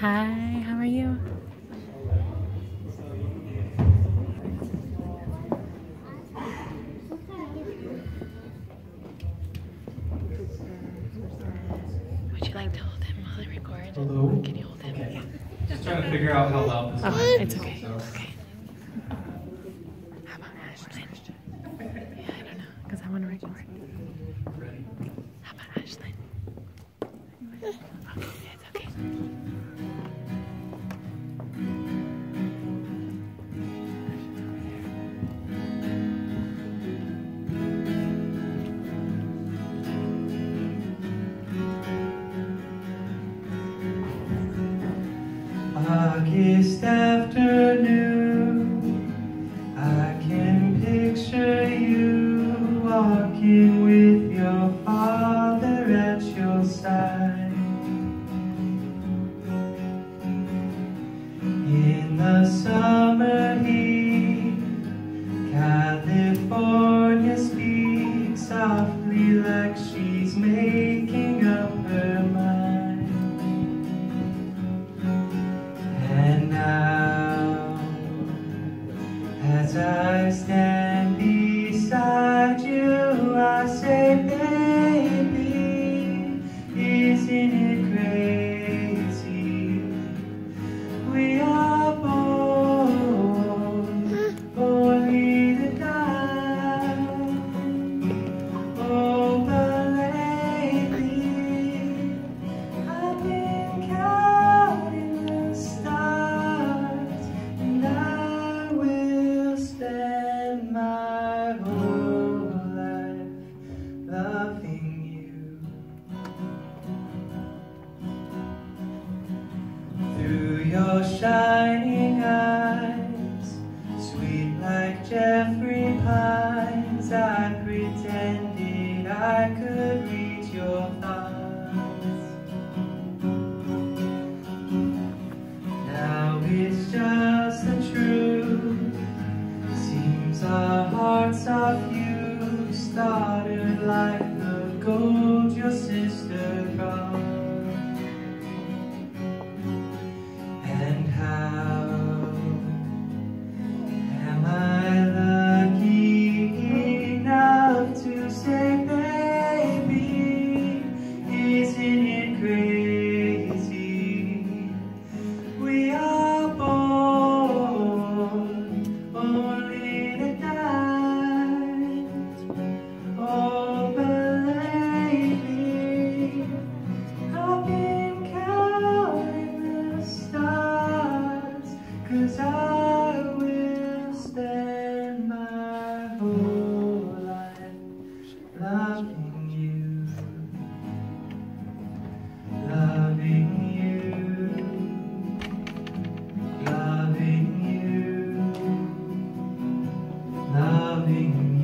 Hi, how are you? Would you like to hold him while I record? Hello? Can you hold him? Okay. Yeah. Just trying to figure out how loud this oh, is. It's okay. So. Okay. This afternoon. shining eyes, sweet like Jeffrey Pines. I pretended I could read your thoughts. Now it's just the truth. Seems our hearts are fused. morning